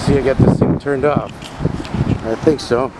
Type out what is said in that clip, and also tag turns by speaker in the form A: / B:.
A: See, I got this thing turned off. I think so.